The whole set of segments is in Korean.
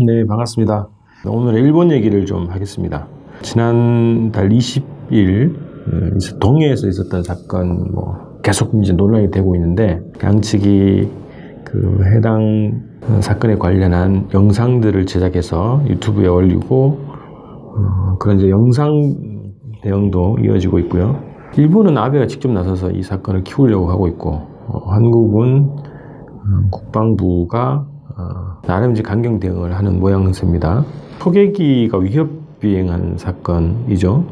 네, 반갑습니다. 오늘 일본 얘기를 좀 하겠습니다. 지난달 20일 어, 동해에서 있었던 사건 뭐 계속 이제 논란이 되고 있는데 양측이 그 해당 사건에 관련한 영상들을 제작해서 유튜브에 올리고 어, 그런 이제 영상 대응도 이어지고 있고요. 일본은 아베가 직접 나서서 이 사건을 키우려고 하고 있고 어, 한국은 어, 국방부가 어, 나름 이제 강경 대응을 하는 모양새입니다. 초계기가 위협 비행한 사건이죠.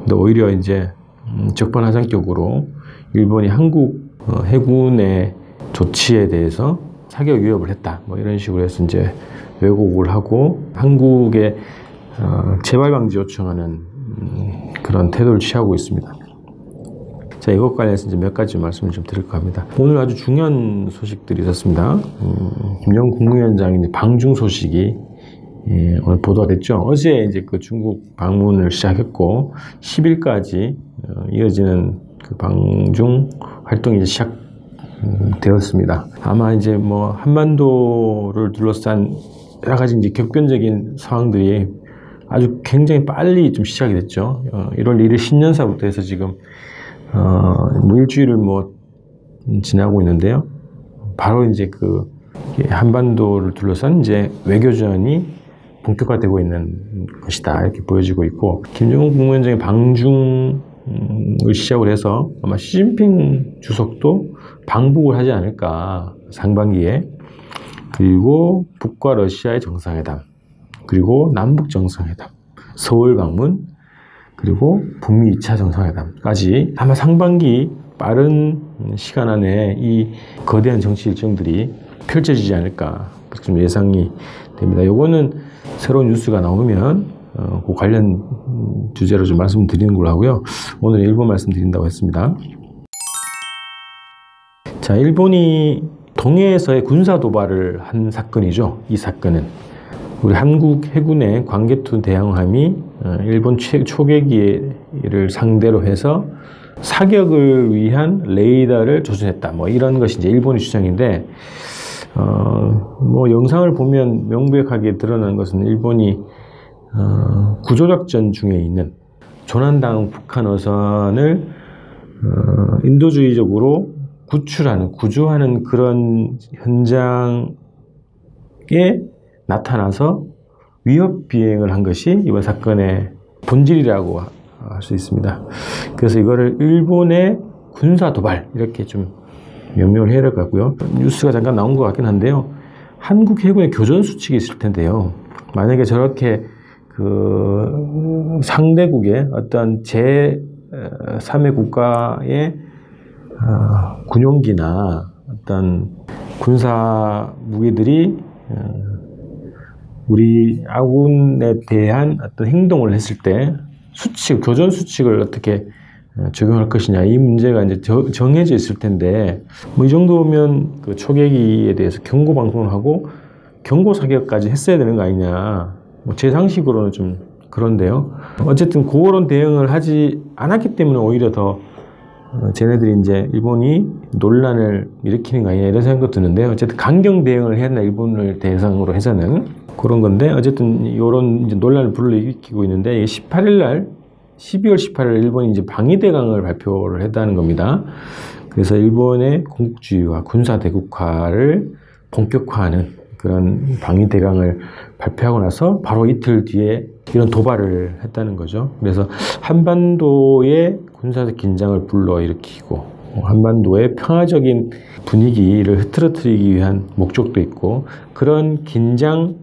근데 오히려 이제 음, 적반하장격으로 일본이 한국 어, 해군의 조치에 대해서 사격 위협을 했다. 뭐 이런 식으로 해서 이제 왜곡을 하고 한국의 어, 재발 방지 요청하는 음, 그런 태도를 취하고 있습니다. 자, 이것 관련해서 이제 몇 가지 말씀을 좀 드릴까 합니다. 오늘 아주 중요한 소식들이 있었습니다. 음, 김정은 국무위원장의 방중 소식이 예, 오늘 보도가 됐죠. 어제 이제 그 중국 방문을 시작했고 10일까지 어, 이어지는 그 방중 활동이 이제 시작 되었습니다. 아마 이제 뭐 한반도를 둘러싼 여러 가지 이제 격변적인 상황들이 아주 굉장히 빨리 좀 시작이 됐죠. 어, 1월 1일 신년사부터 해서 지금 어, 뭐 일주일을 뭐 지나고 있는데요. 바로 이제 그 한반도를 둘러싼 이제 외교전이 본격화되고 있는 것이다 이렇게 보여지고 있고 김정은 국무위원장의 방중을 시작을 해서 아마 시진핑 주석도 방북을 하지 않을까 상반기에 그리고 북과 러시아의 정상회담 그리고 남북 정상회담 서울 방문 그리고 북미 2차 정상회담까지 아마 상반기 빠른 시간 안에 이 거대한 정치 일정들이 펼쳐지지 않을까 좀 예상이 됩니다. 요거는 새로운 뉴스가 나오면 어, 그 관련 주제로 좀 말씀드리는 걸로 하고요. 오늘 일본 말씀드린다고 했습니다. 자, 일본이 동해에서의 군사 도발을 한 사건이죠. 이 사건은 우리 한국 해군의 광개토 대항함이 어, 일본 초계기를 상대로 해서 사격을 위한 레이더를 조준했다. 뭐 이런 것이 이제 일본의 주장인데 어, 뭐 영상을 보면 명백하게 드러난 것은 일본이 어, 구조작전 중에 있는 조난당 북한 어선을 어, 인도주의적으로 구출하는 구조하는 그런 현장에 나타나서 위협 비행을 한 것이 이번 사건의 본질이라고 할 수 있습니다. 그래서 이거를 일본의 군사 도발 이렇게 좀 명명을 해야 될 것 같고요. 뉴스가 잠깐 나온 것 같긴 한데요. 한국 해군의 교전 수칙이 있을 텐데요. 만약에 저렇게 그 상대국의 어떤 제 3의 국가의 어, 군용기나 어떤 군사 무기들이 어, 우리 아군에 대한 어떤 행동을 했을 때 수칙, 교전 수칙을 어떻게 어, 적용할 것이냐. 이 문제가 이제 정해져 있을 텐데 뭐 이 정도면 그 초계기에 대해서 경고 방송을 하고 경고 사격까지 했어야 되는 거 아니냐. 뭐 제 상식으로는 좀 그런데요. 어쨌든 그런 대응을 하지 않았기 때문에 오히려 더 어, 쟤네들이 이제 일본이 논란을 일으키는 거 아니냐 이런 생각도 드는데 어쨌든 강경 대응을 해야 된다 일본을 대상으로 해서는 그런 건데 어쨌든 이런 논란을 불러일으키고 있는데 18일 날 12월 18일 일본이 이제 방위대강을 발표를 했다는 겁니다. 그래서 일본의 공국주의와 군사 대국화를 본격화하는 그런 방위대강을 발표하고 나서 바로 이틀 뒤에 이런 도발을 했다는 거죠. 그래서 한반도의 군사적 긴장을 불러일으키고 한반도의 평화적인 분위기를 흐트러뜨리기 위한 목적도 있고 그런 긴장,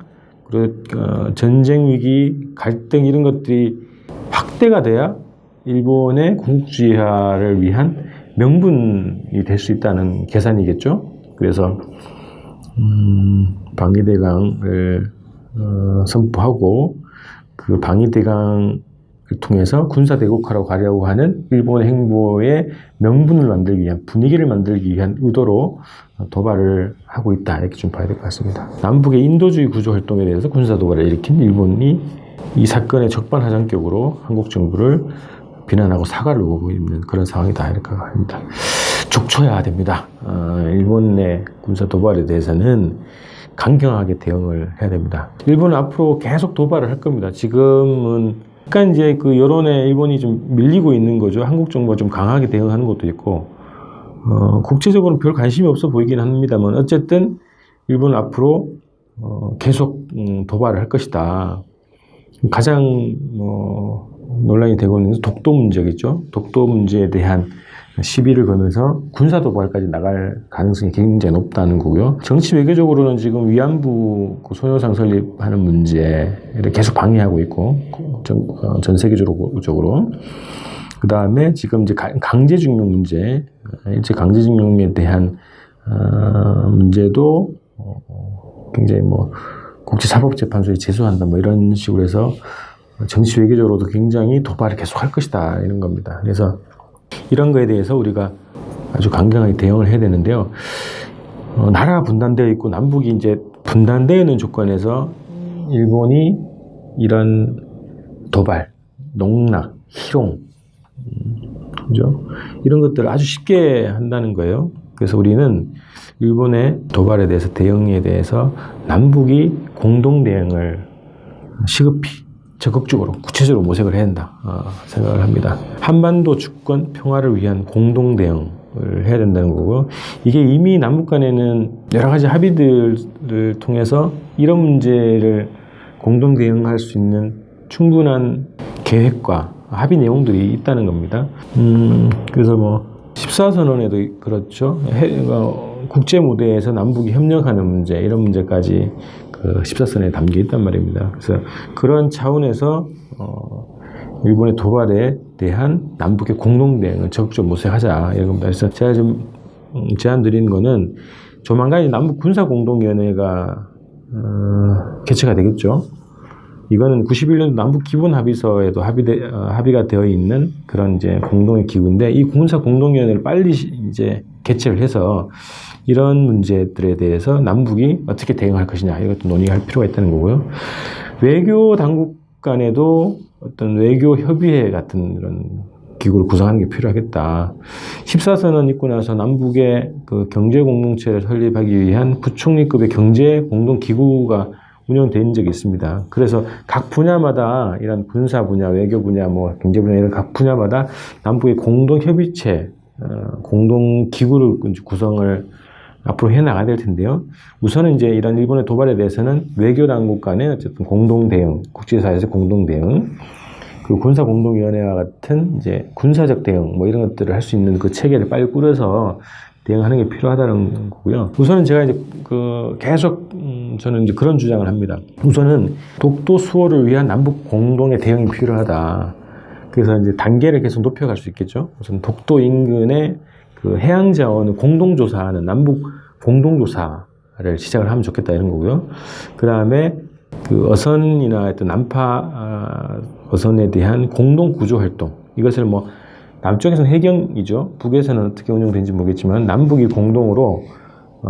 그리고 어, 전쟁 위기, 갈등 이런 것들이 확대가 돼야 일본의 군국주의화를 위한 명분이 될 수 있다는 계산이겠죠. 그래서 음, 방위대강을 어, 선포하고 그 방위대강을 통해서 군사대국화로 가려고 하는 일본의 행보의 명분을 만들기 위한 분위기를 만들기 위한 의도로 도발을 하고 있다 이렇게 좀 봐야 될 것 같습니다. 남북의 인도주의 구조 활동에 대해서 군사 도발을 일으킨 일본이 이 사건의 적반하장격으로 한국 정부를 비난하고 사과를 오고 있는 그런 상황이다 이렇게 합니다. 족쳐야 됩니다. 어, 일본 내 군사 도발에 대해서는 강경하게 대응을 해야 됩니다. 일본은 앞으로 계속 도발을 할 겁니다. 지금은 약간 이제 그 여론에 일본이 좀 밀리고 있는 거죠. 한국 정부가 좀 강하게 대응하는 것도 있고, 어, 국제적으로 별 관심이 없어 보이긴 합니다만, 어쨌든 일본은 앞으로 어, 계속 음, 도발을 할 것이다. 가장 뭐 논란이 되고 있는 독도 문제겠죠. 독도 문제에 대한 시비를 걸면서 군사 도발까지 나갈 가능성이 굉장히 높다는 거고요. 정치 외교적으로는 지금 위안부 그 소녀상 설립하는 문제를 계속 방해하고 있고 전, 어, 전 세계적으로 그 다음에 지금 이제 강제징용 문제, 일제 강제징용에 대한 어, 문제도 어, 굉장히 뭐 국제사법재판소에 제소한다 뭐 이런 식으로 해서 정치 외교적으로도 굉장히 도발을 계속 할 것이다 이런 겁니다. 그래서 이런 거에 대해서 우리가 아주 강경하게 대응을 해야 되는데요. 어, 나라가 분단되어 있고 남북이 이제 분단되어 있는 조건에서 일본이 이런 도발, 농락, 희롱, 음, 그죠? 이런 것들을 아주 쉽게 한다는 거예요. 그래서 우리는 일본의 도발에 대해서 대응에 대해서 남북이 공동 대응을 시급히 적극적으로 구체적으로 모색을 해야 한다 어, 생각을 합니다. 한반도 주권 평화를 위한 공동 대응을 해야 된다는 거고 이게 이미 남북 간에는 여러 가지 합의들을 통해서 이런 문제를 공동 대응할 수 있는 충분한 계획과 합의 내용들이 있다는 겁니다. 음, 그래서 뭐 14선언에도 그렇죠. 해, 어, 국제 무대에서 남북이 협력하는 문제 이런 문제까지 그 14선에 담겨 있단 말입니다. 그래서 그런 차원에서 어, 일본의 도발에 대한 남북의 공동 대응을 적극적으로 모색하자 이런. 그래서 제가 좀 음, 제안 드리는 거는 조만간 남북 군사 공동위원회가 어, 개최가 되겠죠. 이거는 91년 남북 기본 합의서에도 합의되, 어, 합의가 되어 있는 그런 이제 공동의 기구인데 이 군사 공동위원회를 빨리 이제 개최를 해서 이런 문제들에 대해서 남북이 어떻게 대응할 것이냐 이것도 논의할 필요가 있다는 거고요. 외교 당국 간에도 어떤 외교 협의회 같은 이런 기구를 구성하는 게 필요하겠다. 14선언 있고 나서 남북의 그 경제 공동체를 설립하기 위한 부총리급의 경제 공동 기구가 운영된 적이 있습니다. 그래서 각 분야마다 이런 군사 분야, 외교 분야, 뭐 경제 분야 이런 각 분야마다 남북의 공동 협의체, 어, 공동 기구를 구성을 앞으로 해 나가야 될 텐데요. 우선은 이제 이런 일본의 도발에 대해서는 외교 당국 간의 어쨌든 공동 대응, 국제사회에서 공동 대응, 그 군사 공동 위원회와 같은 이제 군사적 대응 뭐 이런 것들을 할 수 있는 그 체계를 빨리 꾸려서 대응하는 게 필요하다는 거고요. 우선은 제가 이제 그 계속 음 저는 이제 그런 주장을 합니다. 우선은 독도 수호를 위한 남북 공동의 대응이 필요하다. 그래서 이제 단계를 계속 높여갈 수 있겠죠. 우선 독도 인근의 그 해양 자원을 공동 조사하는 남북 공동 조사를 시작을 하면 좋겠다 이런 거고요. 그 다음에 그 어선이나 어떤 난파 아, 어선에 대한 공동 구조 활동 이것을 뭐 남쪽에서는 해경이죠. 북에서는 어떻게 운영되는지 모르겠지만 남북이 공동으로 어,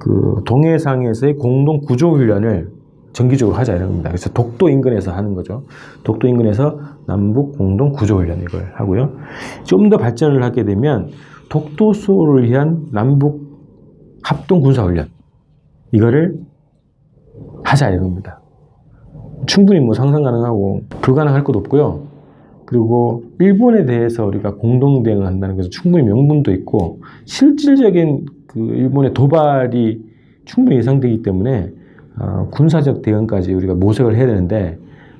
그 동해상에서의 공동 구조 훈련을 정기적으로 하자 이런 겁니다. 그래서 독도 인근에서 하는 거죠. 독도 인근에서 남북 공동 구조 훈련 이걸 하고요. 좀 더 발전을 하게 되면 독도 수호를 위한 남북 합동 군사 훈련 이거를 하자 이겁니다. 충분히 뭐 상상 가능하고 불가능할 것도 없고요. 그리고 일본에 대해서 우리가 공동 대응을 한다는 것은 충분히 명분도 있고 실질적인 그 일본의 도발이 충분히 예상되기 때문에 어, 군사적 대응까지 우리가 모색을 해야 되는데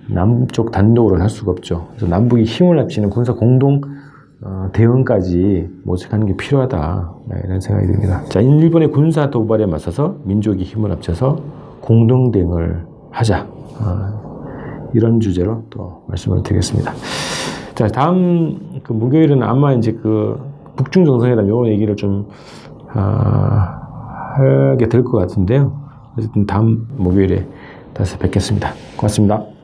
남쪽 단독으로는 할 수가 없죠. 그래서 남북이 힘을 합치는 군사 공동 어, 대응까지 모색하는 게 필요하다 네, 이런 생각이 듭니다. 자, 일본의 군사 도발에 맞서서 민족이 힘을 합쳐서 공동 대응을 하자 어, 이런 주제로 또 말씀을 드리겠습니다. 자, 다음 그 목요일은 아마 이제 그 북중 정상회담 요 얘기를 좀 아, 하게 될 것 같은데요. 어쨌든 다음 목요일에 다시 뵙겠습니다. 고맙습니다.